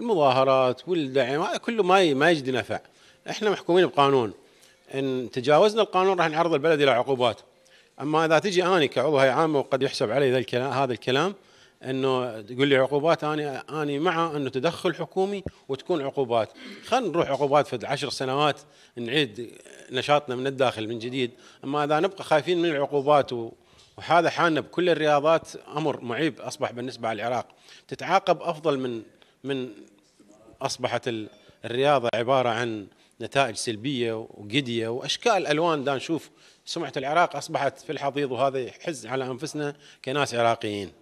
المظاهرات والدعم كله ما ما يجدي نفع. إحنا محكومين بقانون. إن تجاوزنا القانون راح نعرض البلد إلى عقوبات. أما إذا تجي اني كعضو هيئة عامة وقد يحسب علي الكلام هذا الكلام إنه تقول لي عقوبات أنا اني مع إنه تدخل حكومي وتكون عقوبات. خلينا نروح عقوبات في عشر سنوات نعيد نشاطنا من الداخل من جديد. أما إذا نبقى خايفين من العقوبات وهذا حالنا بكل الرياضات أمر معيب أصبح بالنسبة للعراق. تتعاقب أفضل من من أصبحت الرياضة عبارة عن نتائج سلبية وقدية وأشكال ألوان. دا نشوف سمعة العراق أصبحت في الحضيض وهذا يحز على أنفسنا كناس عراقيين.